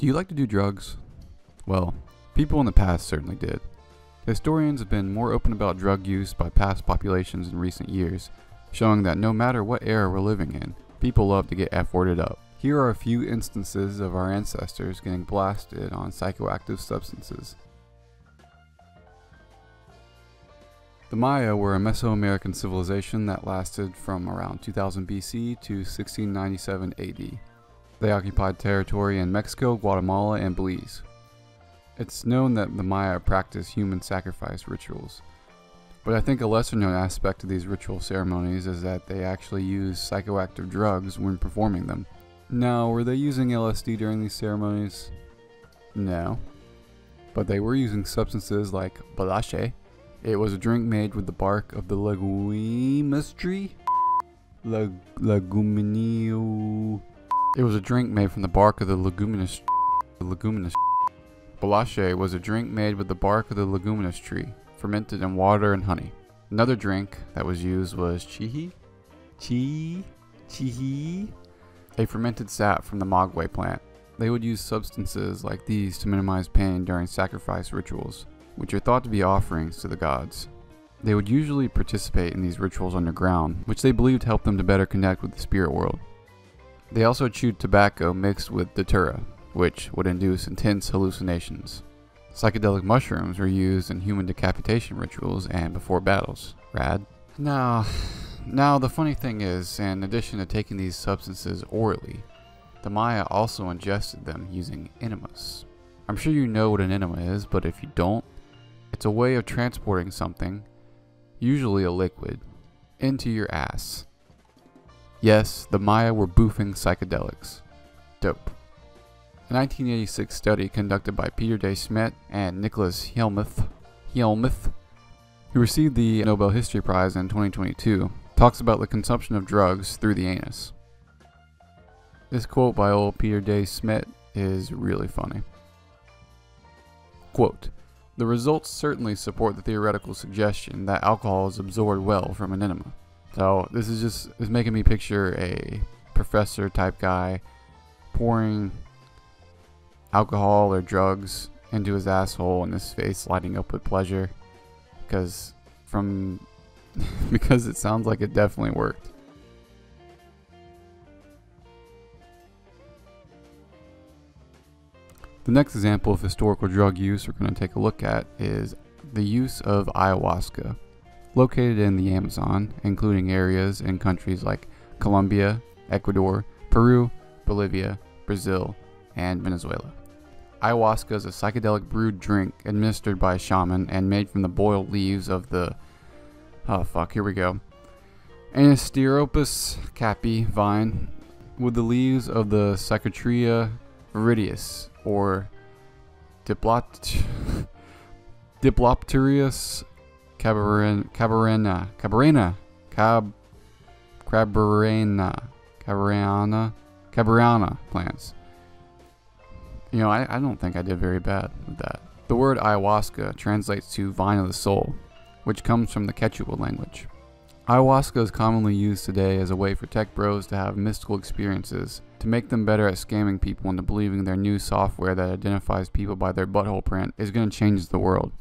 Do you like to do drugs? Well, people in the past certainly did. Historians have been more open about drug use by past populations in recent years, showing that no matter what era we're living in, people love to get F-worded up. Here are a few instances of our ancestors getting blasted on psychoactive substances. The Maya were a Mesoamerican civilization that lasted from around 2000 BC to 1697 AD. They occupied territory in Mexico, Guatemala, and Belize. It's known that the Maya practiced human sacrifice rituals. But I think a lesser known aspect of these ritual ceremonies is that they actually use psychoactive drugs when performing them. Now, were they using LSD during these ceremonies? No. But they were using substances like balache. It was a drink made with the bark of the leguminous tree. Leg- it was a drink made from the bark of the leguminous the leguminous Balache was a drink made with the bark of the leguminous tree, fermented in water and honey. Another drink that was used was chihi, chi, chihi, a fermented sap from the maguey plant. They would use substances like these to minimize pain during sacrifice rituals, which are thought to be offerings to the gods. They would usually participate in these rituals underground, which they believed helped them to better connect with the spirit world. They also chewed tobacco mixed with datura, which would induce intense hallucinations. Psychedelic mushrooms were used in human decapitation rituals and before battles. Rad. Now, now the funny thing is, in addition to taking these substances orally, the Maya also ingested them using enemas. I'm sure you know what an enema is, but if you don't, it's a way of transporting something, usually a liquid, into your ass. Yes, the Maya were boofing psychedelics. Dope. A 1986 study conducted by Peter De Smet and Nicholas Hjelmuth, Hjelmuth, who received the Nobel History Prize in 2022, talks about the consumption of drugs through the anus. This quote by old Peter De Smet is really funny. Quote, the results certainly support the theoretical suggestion that alcohol is absorbed well from an enema. So this is just is making me picture a professor type guy pouring alcohol or drugs into his asshole and his face lighting up with pleasure because from because it sounds like it definitely worked. The next example of historical drug use we're going to take a look at is the use of ayahuasca located in the Amazon, including areas in countries like Colombia, Ecuador, Peru, Bolivia, Brazil, and Venezuela. Ayahuasca is a psychedelic brewed drink administered by a shaman and made from the boiled leaves of the. Oh, fuck, here we go. Anasteropus caapi vine with the leaves of the Psychotria viridis or Diplot- Diplopterius Cabarena, Cabarena, Cabarena, Cab, Cabarena, Cabarena, Cabarana plants. You know, I, I don't think I did very bad with that. The word ayahuasca translates to vine of the soul, which comes from the Quechua language. Ayahuasca is commonly used today as a way for tech bros to have mystical experiences, to make them better at scamming people into believing their new software that identifies people by their butthole print is going to change the world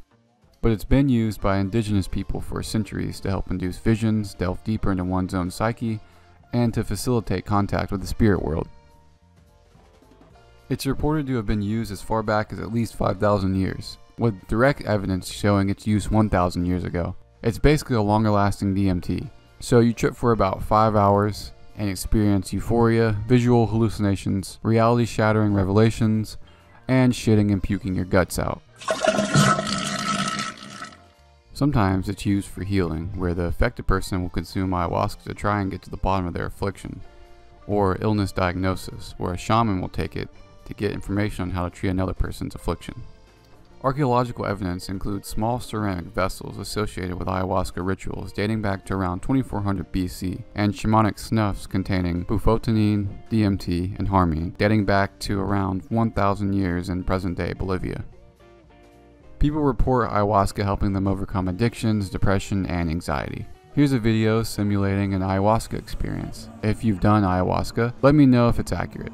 but it's been used by indigenous people for centuries to help induce visions, delve deeper into one's own psyche, and to facilitate contact with the spirit world. It's reported to have been used as far back as at least 5,000 years, with direct evidence showing its use 1,000 years ago. It's basically a longer lasting DMT. So you trip for about 5 hours and experience euphoria, visual hallucinations, reality shattering revelations, and shitting and puking your guts out. Sometimes it's used for healing, where the affected person will consume ayahuasca to try and get to the bottom of their affliction, or illness diagnosis, where a shaman will take it to get information on how to treat another person's affliction. Archaeological evidence includes small ceramic vessels associated with ayahuasca rituals dating back to around 2400 BC, and shamanic snuffs containing bufotenine, DMT, and harmine dating back to around 1000 years in present day Bolivia. People report ayahuasca helping them overcome addictions, depression, and anxiety. Here's a video simulating an ayahuasca experience. If you've done ayahuasca, let me know if it's accurate.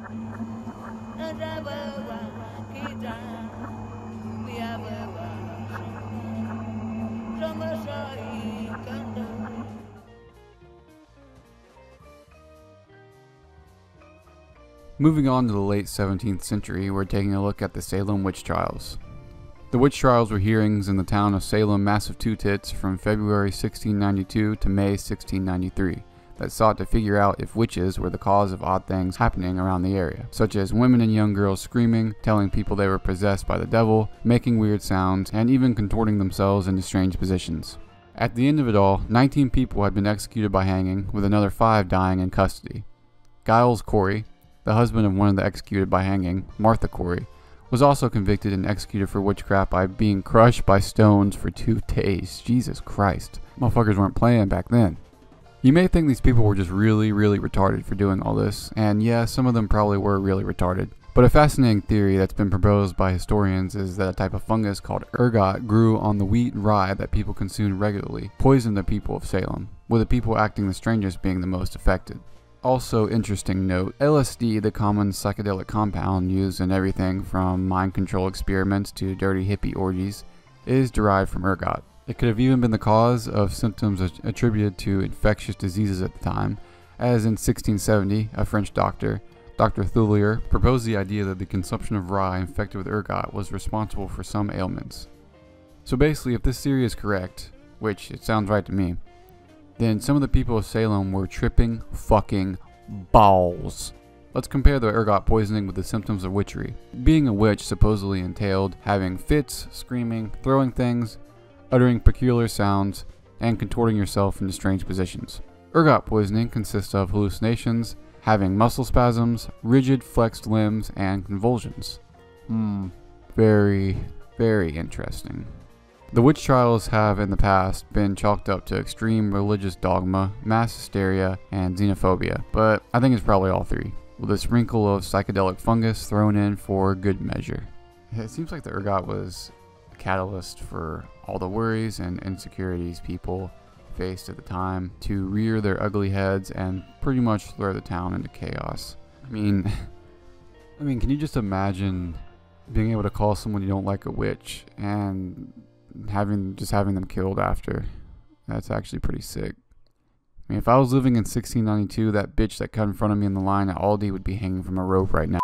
Moving on to the late 17th century, we're taking a look at the Salem witch trials. The witch trials were hearings in the town of Salem, Massachusetts from February 1692 to May 1693 that sought to figure out if witches were the cause of odd things happening around the area, such as women and young girls screaming, telling people they were possessed by the devil, making weird sounds, and even contorting themselves into strange positions. At the end of it all, 19 people had been executed by hanging, with another 5 dying in custody. Giles Corey, the husband of one of the executed by hanging, Martha Corey, was also convicted and executed for witchcraft by being crushed by stones for two days. Jesus Christ. Motherfuckers weren't playing back then. You may think these people were just really, really retarded for doing all this, and yeah, some of them probably were really retarded. But a fascinating theory that's been proposed by historians is that a type of fungus called ergot grew on the wheat and rye that people consumed regularly, poisoned the people of Salem, with the people acting the strangest being the most affected. Also, interesting note LSD, the common psychedelic compound used in everything from mind control experiments to dirty hippie orgies, is derived from ergot. It could have even been the cause of symptoms attributed to infectious diseases at the time, as in 1670, a French doctor, Dr. Thulier, proposed the idea that the consumption of rye infected with ergot was responsible for some ailments. So basically, if this theory is correct, which it sounds right to me, then some of the people of Salem were tripping fucking balls. Let's compare the ergot poisoning with the symptoms of witchery. Being a witch supposedly entailed having fits, screaming, throwing things, uttering peculiar sounds, and contorting yourself into strange positions. Ergot poisoning consists of hallucinations, having muscle spasms, rigid flexed limbs, and convulsions. Hmm, very, very interesting. The witch trials have in the past been chalked up to extreme religious dogma, mass hysteria, and xenophobia, but I think it's probably all three, with a sprinkle of psychedelic fungus thrown in for good measure. It seems like the ergot was a catalyst for all the worries and insecurities people faced at the time to rear their ugly heads and pretty much throw the town into chaos. I mean, I mean, can you just imagine being able to call someone you don't like a witch and having just having them killed after? That's actually pretty sick. I mean, if I was living in 1692, that bitch that cut in front of me in the line at Aldi would be hanging from a rope right now.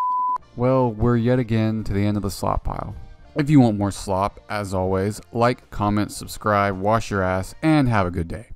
Well, we're yet again to the end of the slop pile. If you want more slop, as always, like, comment, subscribe, wash your ass, and have a good day.